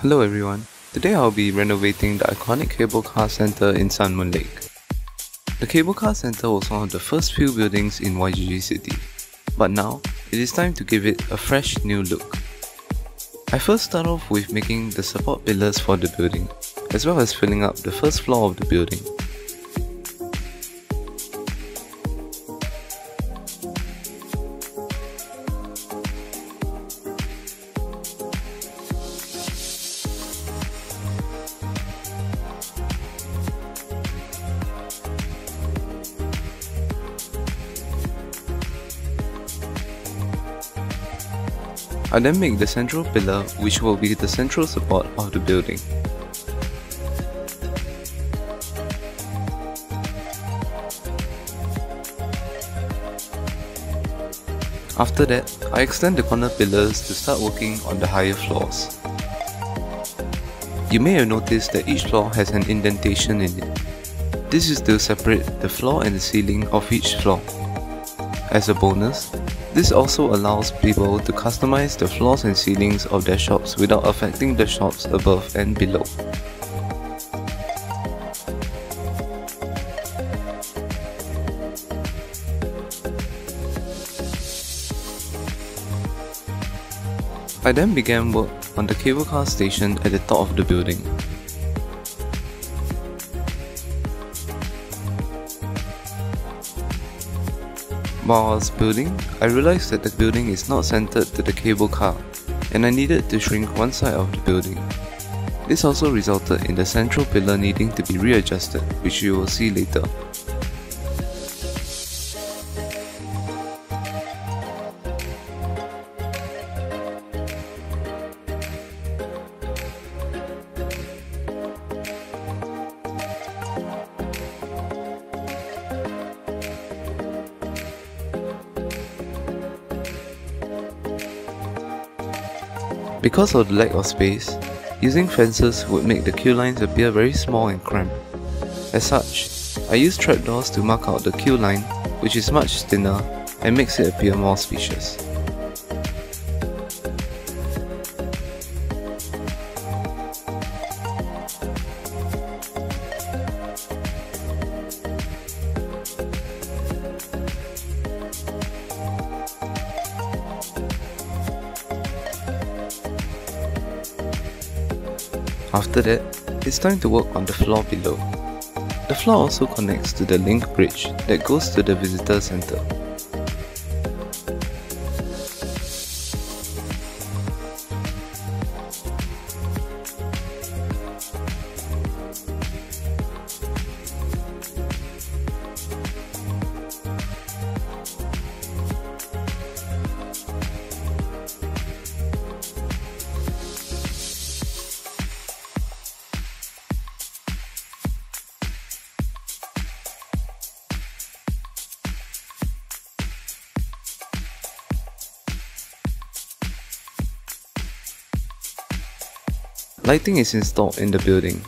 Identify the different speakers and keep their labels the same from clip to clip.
Speaker 1: Hello everyone. Today I'll be renovating the iconic cable car center in Sun Moon Lake. The cable car center was one of the first few buildings in YJJ City, but now it is time to give it a fresh new look. I first start off with making the support pillars for the building, as well as filling up the first floor of the building. I then make the central pillar which will be the central support of the building. After that, I extend the corner pillars to start working on the higher floors. You may have noticed that each floor has an indentation in it. This is to separate the floor and the ceiling of each floor. As a bonus, this also allows people to customize the floors and ceilings of their shops without affecting the shops above and below. I then began work on the cable car station at the top of the building. Was building, I realized that the building is not centered to the cable car, and I needed to shrink one side of the building. This also resulted in the central pillar needing to be readjusted, which you will see later. Because of the lack of space, using fences would make the queue lines appear very small and cramped. As such, I use trapdoors to mark out the queue line, which is much thinner and makes it appear more spacious. After that, it's time to work on the floor below. The floor also connects to the link bridge that goes to the visitor center. Lighting is installed in the building.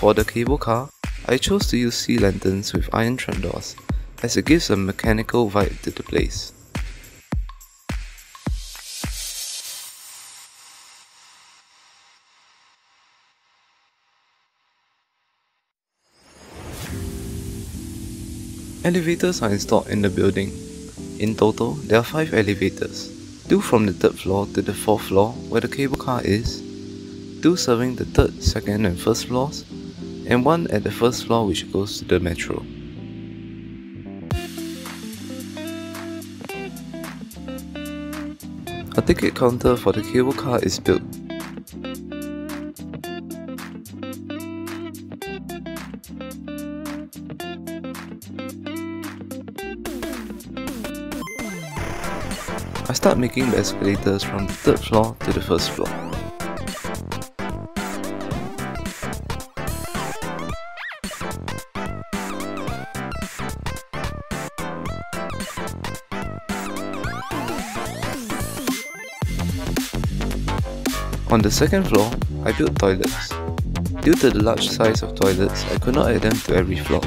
Speaker 1: For the cable car, I chose to use sea lanterns with iron trapdoors, as it gives a mechanical vibe to the place. Elevators are installed in the building. In total, there are 5 elevators, 2 from the 3rd floor to the 4th floor where the cable car is, 2 serving the 3rd, 2nd and 1st floors, and 1 at the 1st floor which goes to the metro. A ticket counter for the cable car is built. I start making the escalators from the 3rd floor to the 1st floor. On the second floor, I built toilets. Due to the large size of toilets, I could not add them to every floor.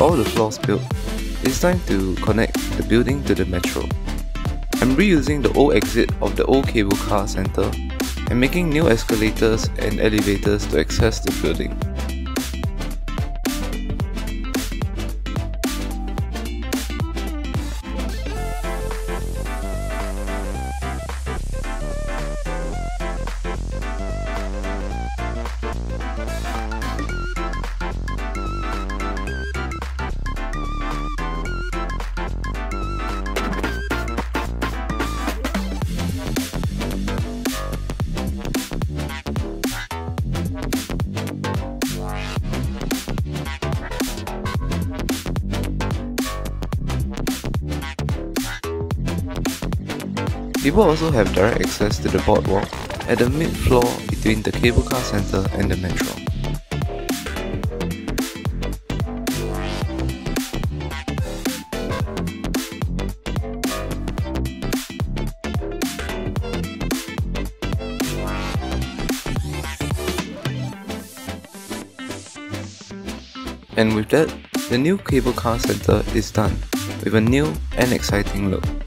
Speaker 1: All the floors built, it's time to connect the building to the metro. I'm reusing the old exit of the old cable car center and making new escalators and elevators to access the building. People also have direct access to the boardwalk at the mid-floor between the cable car center and the metro. And with that, the new cable car center is done with a new and exciting look.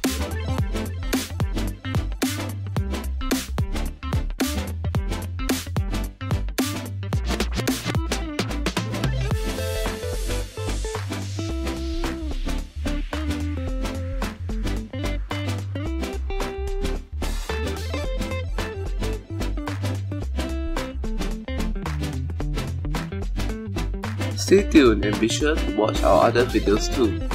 Speaker 1: Stay tuned and be sure to watch our other videos too.